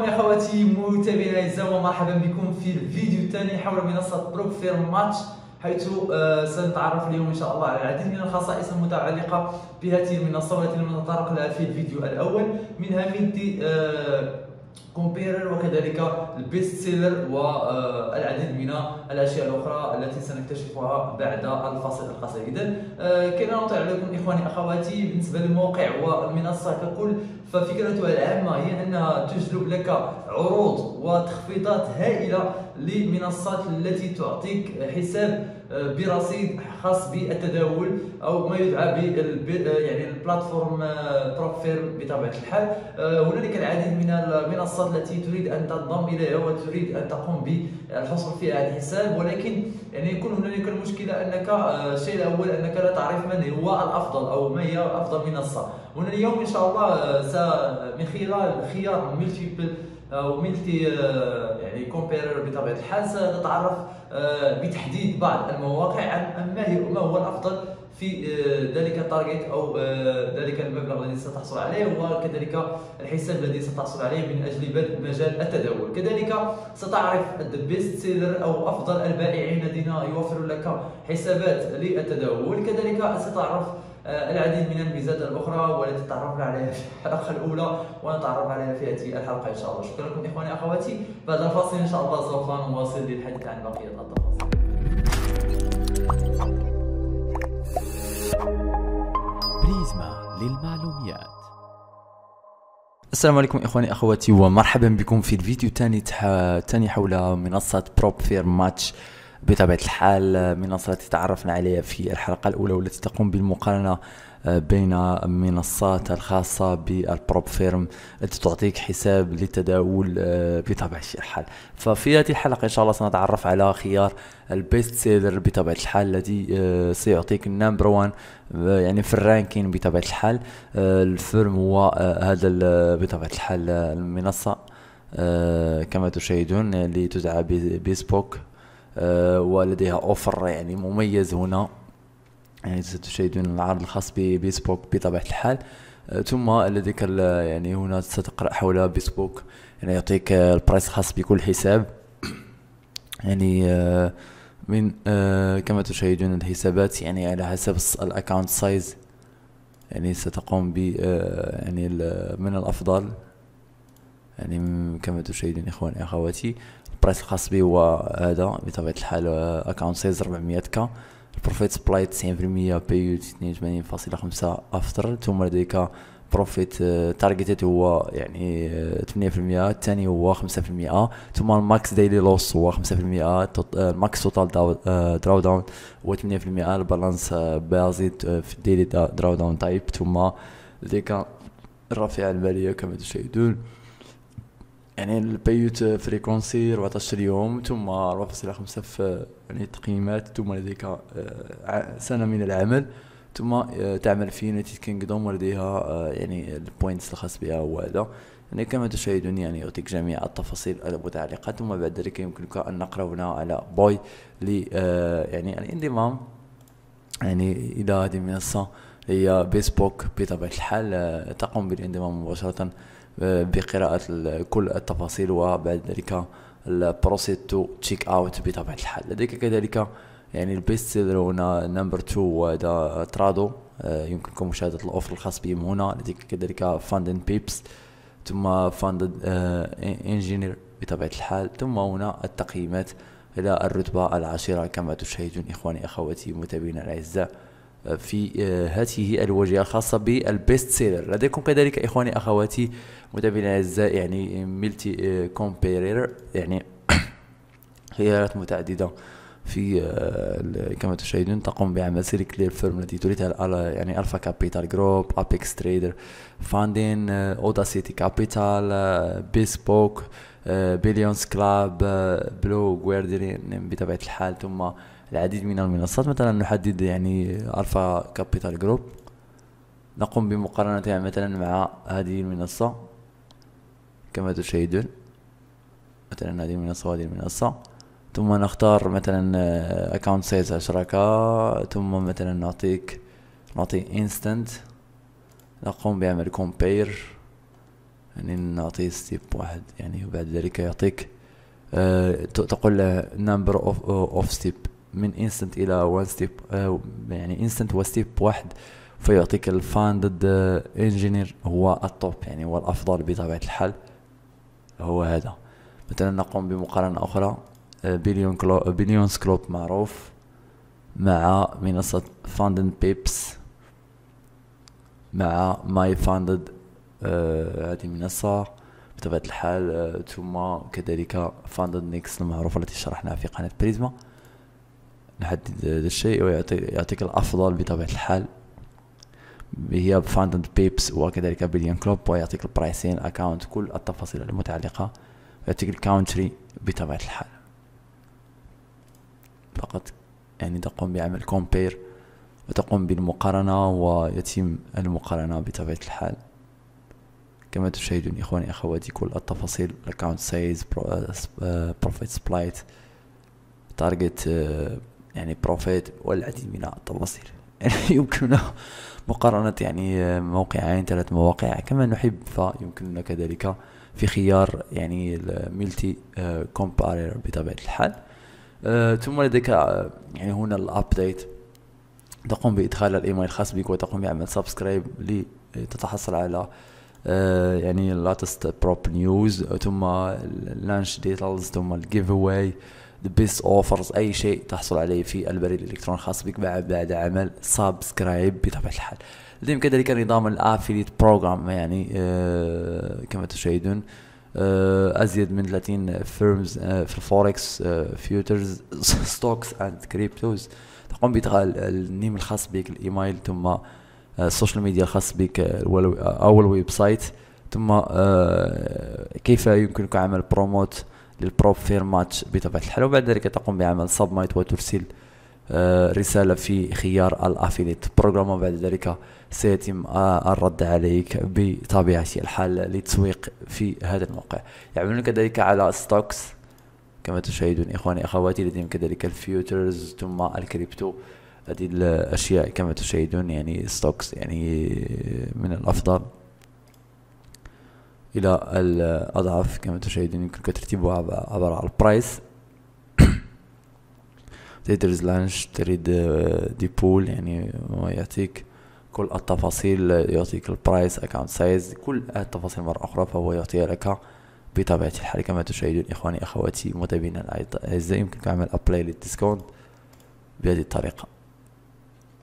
أخواتي متابعينا الاعزاء ومرحبا بكم في الفيديو الثاني حول منصة Prop Firm Match حيث آه، سنتعرف اليوم إن شاء الله على العديد من الخصائص المتعلقة بهذه المنصة والتي لم نتطرق لها في الفيديو الأول منها Multi Comparer وكذلك ال best seller والعديد من الأشياء الأخرى التي سنكتشفها بعد الفاصل القصير. إذا آه، كي نطيل عليكم إخواني أخواتي بالنسبة للموقع والمنصة ككل ففكرتها العامة هي أنها تجلب لك عروض وتخفيضات هائلة للمنصات التي تعطيك حساب آه، برصيد خاص بالتداول أو ما يدعى بال يعني ال plateforme prop firm بطبيعة الحال. آه، هنالك العديد من المنصات التي تريد أن تنضم إليها وتريد أن تقوم بالحصول في هذا الحساب. ولكن يعني يكون هنالك المشكلة أنك آه، الشيء الأول أنك لا تعرف من هو الأفضل أو ما هي أفضل منصة. هنا اليوم إن شاء الله من خلال خيار multiple أو multi يعني comparer بطبيعة الحال سنتعرف آه، بتحديد بعض المواقع عن ما هي ما هو الأفضل في آه، ذلك ال target أو آه، ذلك المبلغ الذي ستحصل عليه وكذلك الحساب الذي ستحصل عليه من أجل بدء مجال التداول. كذلك ستعرف ال best seller أو أفضل البائعين الذين يوفرون لك حسابات للتداول. كذلك ستعرف آه، العديد من الميزات الأخرى والتي تعرفنا عليها في الحلقة الأولى ونتعرف عليها في هذه الحلقة إن شاء الله. شكرا لكم إخواني أخواتي. بعد الفاصل إن شاء الله سوف نواصل للحديث عن بقية التفاصيل. بريزما للمعلومات السلام عليكم إخواني أخواتي ومرحبا بكم في الفيديو الثاني تح... حول منصة Prop Firm Match بطبيعة الحال منصة التي تعرفنا عليها في الحلقة الأولى والتي تقوم بالمقارنة آه، بين المنصات الخاصة بال prop firm التي تعطيك حساب للتداول آه، بطبيعة الحال. ففي هذه الحلقة إن شاء الله سنتعرف على خيار ال best seller بطبيعة الحال الذي آه، سيعطيك ال number one يعني في ال ranking بطبيعة الحال. ال firm هو هذا بطبيعة الحال المنصة. كما تشاهدون اللي تدعى Bespoke. آه، ولديها offer يعني مميز هنا. يعني ستشاهدون العرض الخاص ب Bespoke بطبيعة الحال. آه، ثم لديك يعني هنا ستقرأ حول Bespoke. يعني يعطيك ال price الخاص بكل حساب. يعني آه، من كما تشاهدون الحسابات يعني على حسب ال account size يعني ستقوم ب يعني من الأفضل. يعني كما تشاهدون إخواني أخواتي ال price الخاص به هو هذا بطبيعة الحال account size 400 K. ال profit split 90% بي 82.5 after. ثم لديك profit target هو يعني 8% الثاني هو 5% ثم ال max daily loss هو 5% ال max total drawdown هو 8% ال balance based في ال daily drawdown type. ثم لديك الرافعه المالية كما تشاهدون يعني ال payout frequency 14 يوم ثم 4.5 في يعني تقييمات ثم لديك آه، سنة من العمل ثم آه، تعمل في United Kingdom ولديها آه، يعني ال points الخاص بها هو هذا. يعني كما تشاهدون يعني يعطيك جميع التفاصيل المتعلقة ثم بعد ذلك يمكنك أن نقرأ هنا على buy ل يعني الانضمام. يعني إلى هذه المنصة هي Bespoke بطبيعة الحال تقوم بالانضمام مباشرة بقراءة كل التفاصيل وبعد ذلك ال proceed to checkout بطبيعة الحال. لديك كذلك يعني ال best seller هنا number 2 وهذا ترادو آه، يمكنكم مشاهدة ال offer الخاص بهم هنا. لديك كذلك Funding Pips ثم Funded Engineer بطبيعة الحال ثم هنا التقييمات إلى الرتبة العاشرة. كما تشاهدون إخواني أخواتي متابعينا الأعزاء في آه، هذه الواجهة الخاصة بال best seller. لديكم كذلك إخواني أخواتي متابعينا الأعزاء يعني multi comparer. يعني خيارات متعددة في آه، كما تشاهدون تقوم بعمل select لل firm التي تريدها يعني Alpha Capital Group Apex Trader Funding Audacity Capital Bespoke Billions Club Blue Guardian بطبيعة الحال ثم العديد من المنصات مثلا نحدد يعني Alpha Capital Group نقوم بمقارنتها مثلا مع هذه المنصة كما تشاهدون مثلا هذه المنصة وهذه المنصة. ثم نختار مثلا account size شركة ثم مثلا نعطيك نعطي instant نقوم بعمل compare يعني نعطيه step واحد. يعني وبعد ذلك يعطيك آه تقول له number of step من instant إلى one step آه يعني instant و step واحد فيعطيك ال Funded Engineer هو ال top يعني هو الأفضل بطبيعة الحال هو هذا. مثلا نقوم بمقارنة أخرى Billion Club Billions Club معروف مع منصة Funding Pips مع My Funded آه، هذه منصة بطبيعة الحال آه، ثم كذلك Funded Next المعروفة التي شرحناها في قناة بريزما نحدد هذا الشيء ويعطيك الأفضل بطبيعة الحال. هي Funded Pips وكذلك Billion Club ويعطيك ال pricing account كل التفاصيل المتعلقة يعطيك ال country بطبيعة الحال. فقط يعني تقوم بعمل كومبير وتقوم بالمقارنة ويتم المقارنة بطبيعة الحال. كما تشاهدون إخواني أخواتي كل التفاصيل account size profit split target يعني profit والعديد من التفاصيل يعني يمكننا مقارنة يعني موقعين ثلاث مواقع. كما نحب فيمكننا كذلك في خيار يعني ال multi comparer بطبيعة الحال. آه، ثم لديك آه، يعني هنا ال update تقوم بإدخال الإيميل الخاص بك وتقوم بعمل subscribe لتتحصل على آه، يعني latest prop news ثم ال launch details ثم ال giveaway best offers أي شيء تحصل عليه في البريد الإلكتروني الخاص بك بعد عمل subscribe بطبيعة الحال. لديهم كذلك نظام ال affiliate program يعني آه كما تشاهدون آه أزيد من 30 firms آه في ال forex futures stocks and cryptos تقوم بإدخال ال name الخاص بك الإيميل ثم آه، ال social media الخاص بك أو ال website ثم آه، كيف يمكنك عمل promote لل Prop Firm Match بطبيعة الحال. وبعد ذلك تقوم بعمل submit وترسل آه، رسالة في خيار ال affiliate program وبعد ذلك سيتم آه، الرد عليك بطبيعة الحال للتسويق في هذا الموقع. يعملون كذلك على stocks. كما تشاهدون إخواني أخواتي لديهم كذلك ال futures ثم الكريبتو. هذه الأشياء كما تشاهدون يعني stocks يعني من الأفضل. إلى الاضعف كما تشاهدون يمكنك ترتيبها عبر ال price تدرس لانش Trade The Pool يعني يعطيك كل التفاصيل يعطيك ال price account size كل التفاصيل مرة أخرى فهو يعطيها لك بطبيعة الحال. كما تشاهدون إخواني أخواتي متابعينا الأعزاء يمكنك عمل apply لل discount بهذه الطريقة.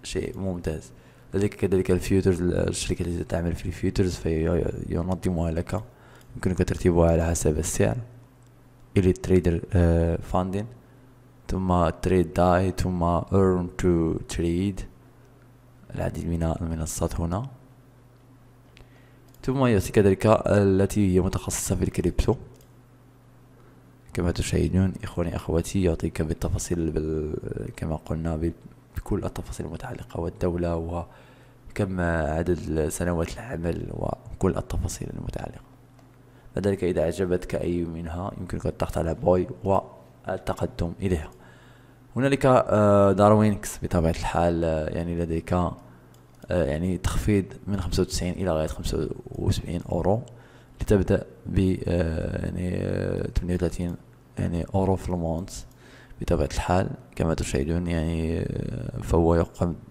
شيء ممتاز. لديك كذلك ال futures الشركة التي تعمل في ال futures فينظمها لك. يمكنك ترتيبها على حسب السعر. Elite Trader Funding ثم TradeDay ثم Earn2Trade. العديد من المنصات هنا. ثم يأتي كذلك التي هي متخصصة في الكريبتو. كما تشاهدون إخواني أخواتي يعطيك بالتفاصيل بال... كما قلنا بكل التفاصيل المتعلقة والدولة وكم عدد سنوات العمل وكل التفاصيل المتعلقة. لذلك إذا أعجبتك أي منها يمكنك الضغط على buy والتقدم إليها. هنالك آه، Darwinex بطبيعة الحال آه، يعني لديك آه، يعني تخفيض من خمسة وتسعين إلى غاية خمسة وسبعين أورو لتبدأ ب يعني ثمانية وثلاثين يعني أورو في ال month. بطبيعة الحال كما تشاهدون يعني فهو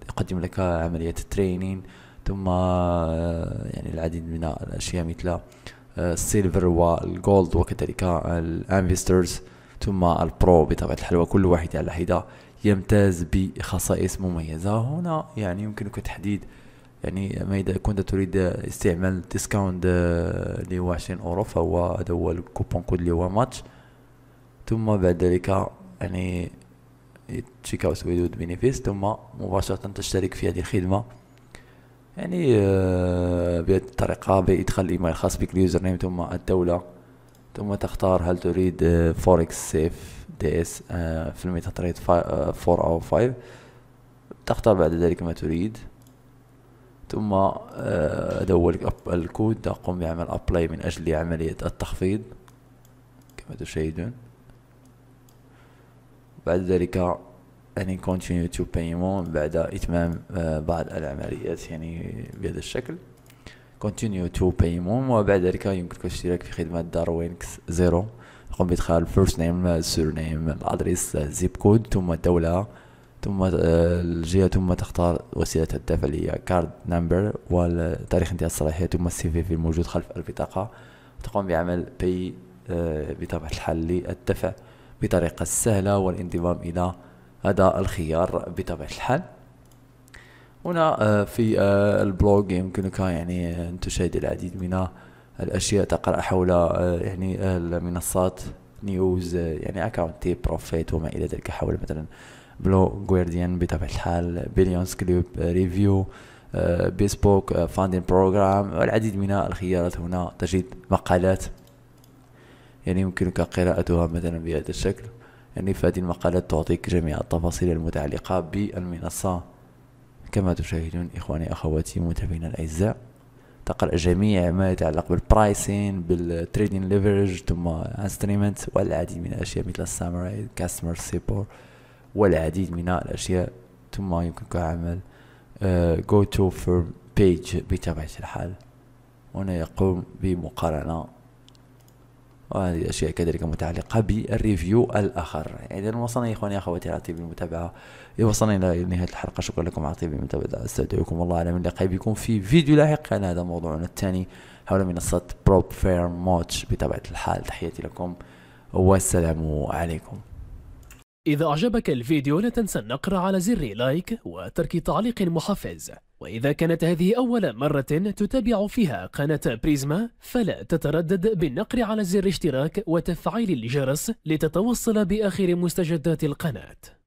يقدم لك عملية ال training ثم يعني العديد من الأشياء مثل ال silver وال gold وكذلك ال investors ثم ال pro بطبيعة الحال. وكل واحد على حدة يمتاز بخصائص مميزة. هنا يعني يمكنك تحديد يعني ما إذا كنت تريد استعمال discount اللي هو عشرين أورو فهو هذا هو ال coupon code اللي هو ماتش ثم بعد ذلك يعني check out without benefits ثم مباشرة تشترك في هذه الخدمة. يعني آه، بهذه الطريقة بإدخال الإيميل الخاص بك ال username ثم الدولة. ثم تختار هل تريد forex CFDs في ال MetaTrader four أو five تختار بعد ذلك ما تريد. ثم أدور آه، الكود تقوم بعمل apply من أجل عملية التخفيض. كما تشاهدون. بعد ذلك يعني continue to payment بعد إتمام آه، بعض العمليات يعني بهذا الشكل. continue to payment وبعد ذلك يمكنك الاشتراك في خدمة Darwinex Zero. تقوم بإدخال name surname ال address zip code ثم الدولة ثم الجهة ثم تختار وسيلة الدفع اللي هي card number وتاريخ انتهاء الصلاحية ثم ال CVV الموجود خلف البطاقة. تقوم بعمل pay آه، بطبيعة الحال للدفع. بطريقة سهلة والانضمام إلى هذا الخيار بطبيعة الحال. هنا آه، في آه، ال blog يمكنك يعني أن تشاهد العديد من الأشياء تقرأ حول يعني المنصات news يعني account profit وما إلى ذلك حول مثلا Blue Guardian بطبيعة الحال Billions Club review Bespoke Funding Program والعديد من الخيارات هنا تجد مقالات يعني يمكنك قراءتها مثلا بهذا الشكل. يعني فهذه المقالات تعطيك جميع التفاصيل المتعلقة بالمنصة. كما تشاهدون إخواني أخواتي متابعينا الأعزاء تقرأ جميع ما يتعلق بال pricing بال trading leverage ثم instrument والعديد من الأشياء مثل ال summary customer support والعديد من الأشياء. ثم يمكنك عمل go to firm page بطبيعة الحال. هنا يقوم بمقارنة وهذه الأشياء كذلك متعلقة بال review الآخر. إذا وصلنا يا إخواني أخواتي على طيب المتابعة. وصلنا إلى نهاية الحلقة شكرا لكم على طيب المتابعة. أستودعكم الله على أمل لقاء بكم في فيديو لاحق. كان هذا موضوعنا الثاني حول منصة PropFirmMatch بطبيعة الحال. تحياتي لكم والسلام عليكم. إذا أعجبك الفيديو لا تنسى النقر على زر لايك وترك تعليق محفز. وإذا كانت هذه أول مرة تتابع فيها قناة بريزما فلا تتردد بالنقر على زر اشتراك وتفعيل الجرس لتتوصل بآخر مستجدات القناة.